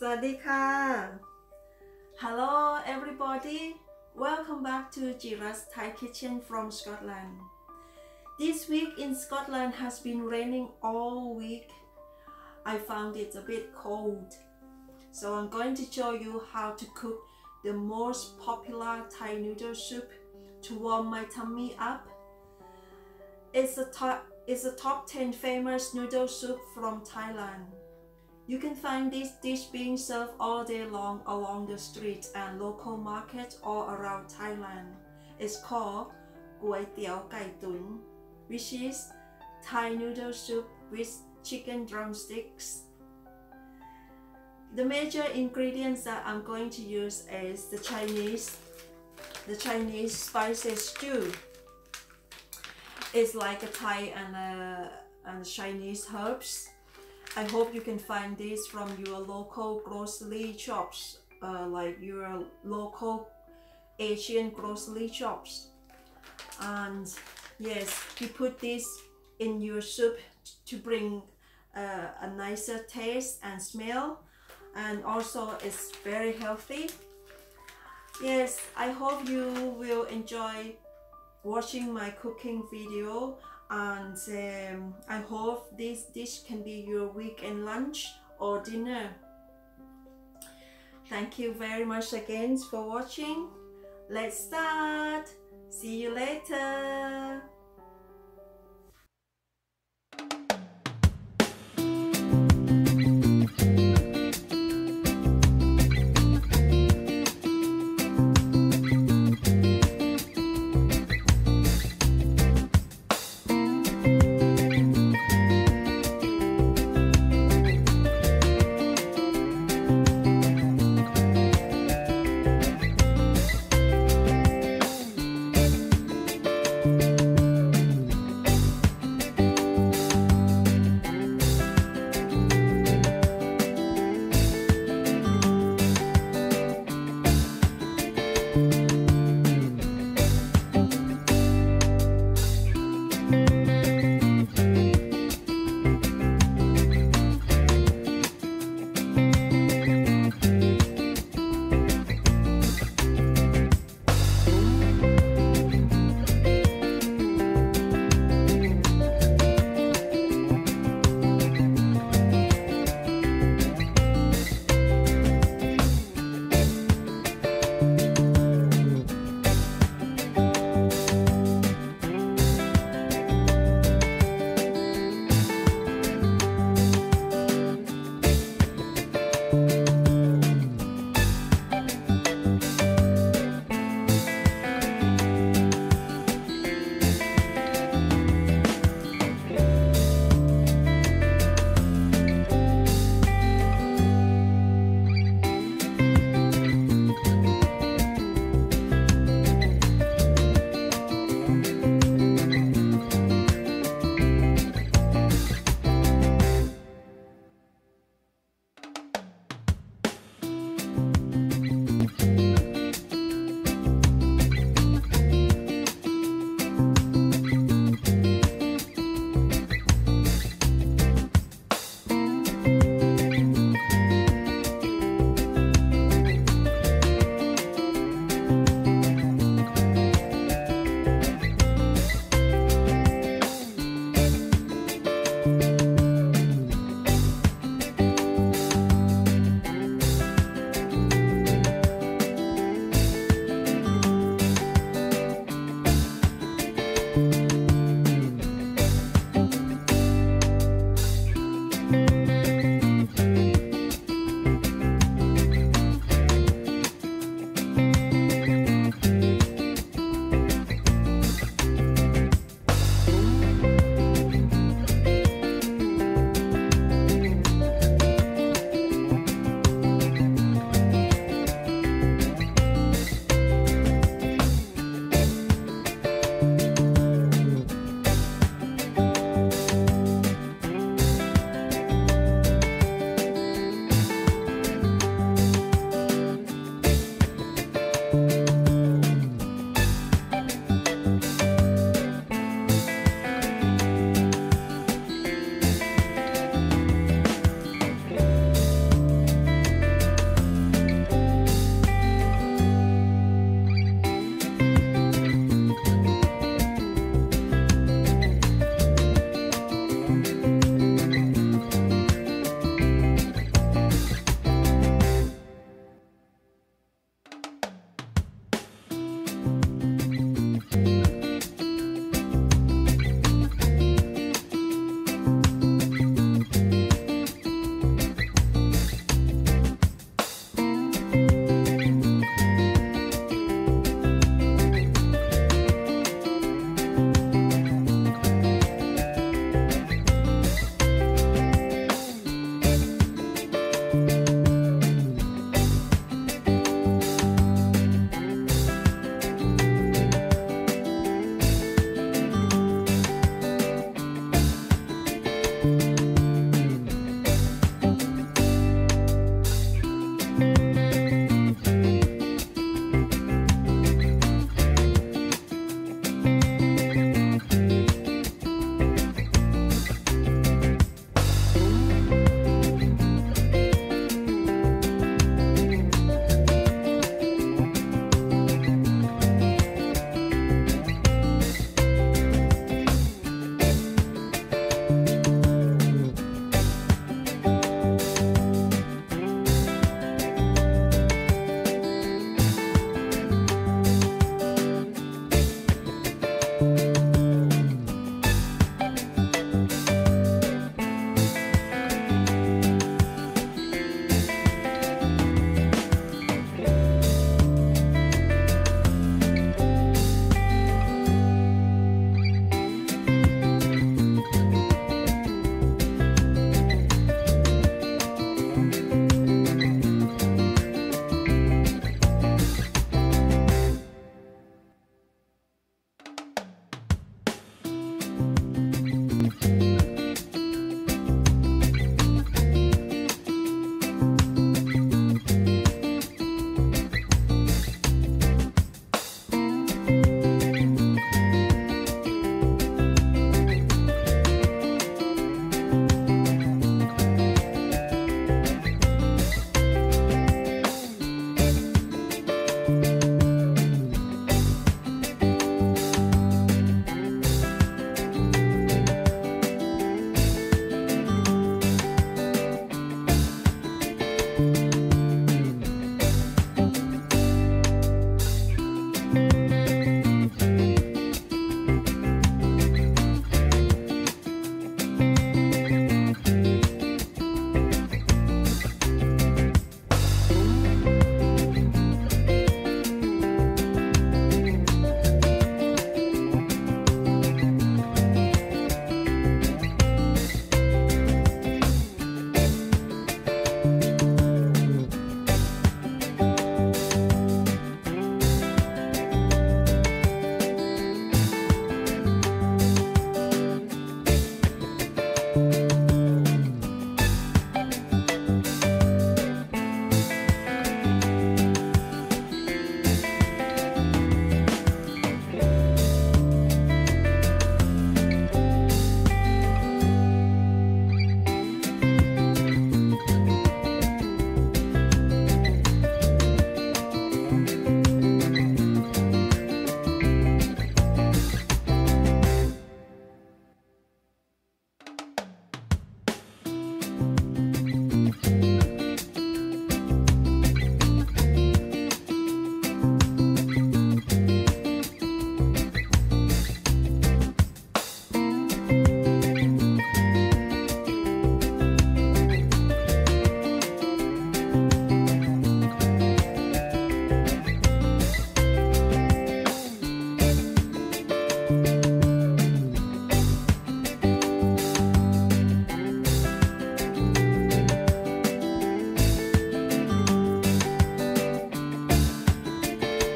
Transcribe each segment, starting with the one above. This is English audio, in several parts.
Sadika. Hello everybody. Welcome back to Jiras Thai Kitchen from Scotland. This week in Scotland has been raining all week. I found it a bit cold. So I'm going to show you how to cook the most popular Thai noodle soup to warm my tummy up. It's a top, it's a top 10 famous noodle soup from Thailand you can find this dish being served all day long along the streets and local markets all around Thailand. It's called Gui Tiao Kai Tun, which is Thai noodle soup with chicken drumsticks. The major ingredients that I'm going to use is the Chinese, the Chinese spices stew. It's like a Thai and a, and Chinese herbs I hope you can find this from your local grocery shops, uh, like your local Asian grocery shops. And yes, you put this in your soup to bring uh, a nicer taste and smell. And also it's very healthy. Yes, I hope you will enjoy watching my cooking video and um, I hope this dish can be your weekend lunch or dinner. Thank you very much again for watching. Let's start. See you later.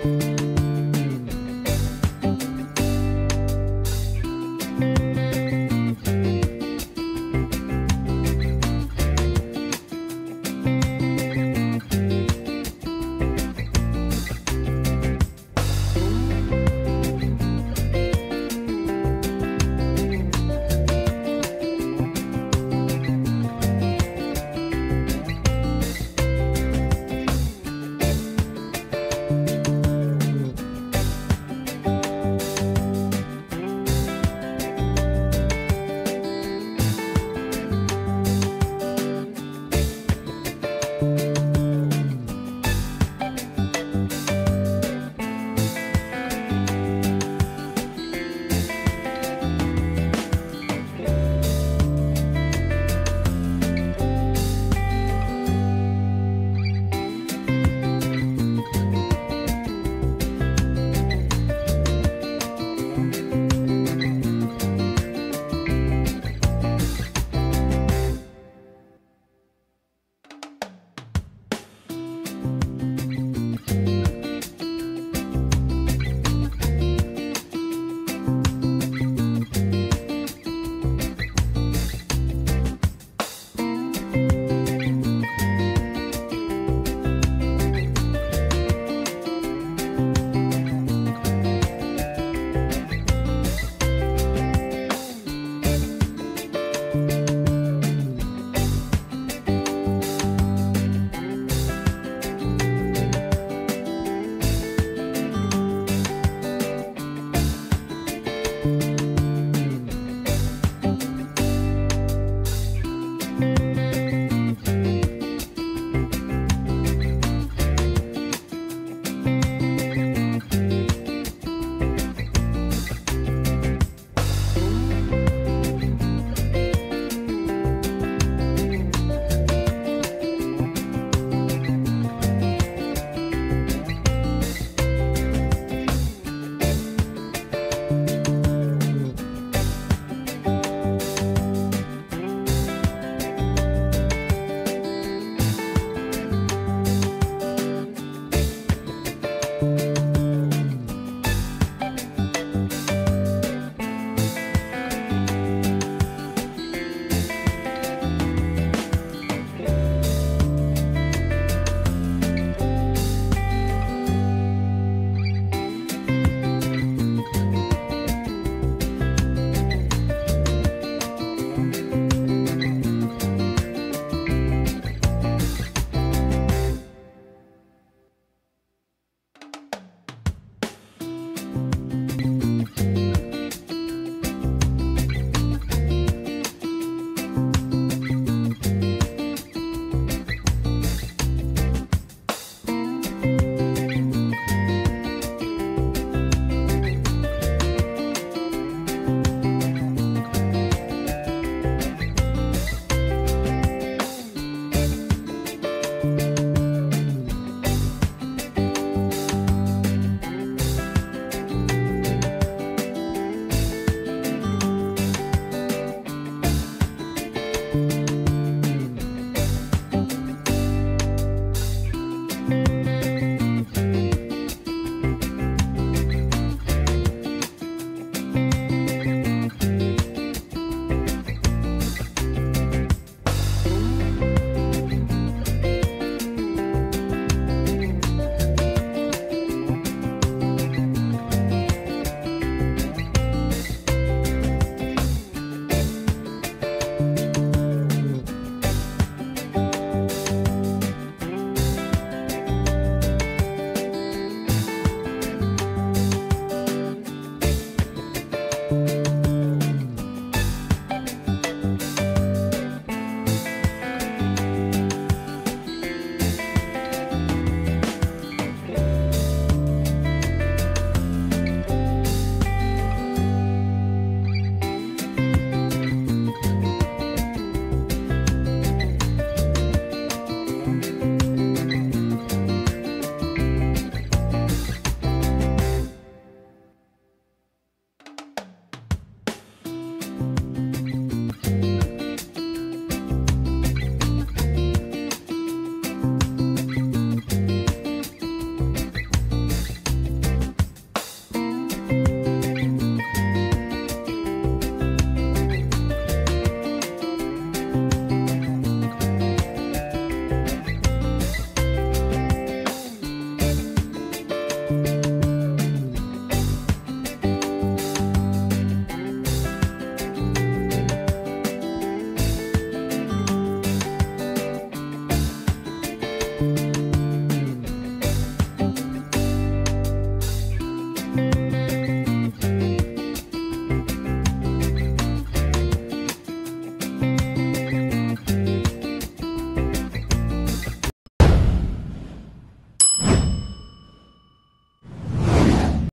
you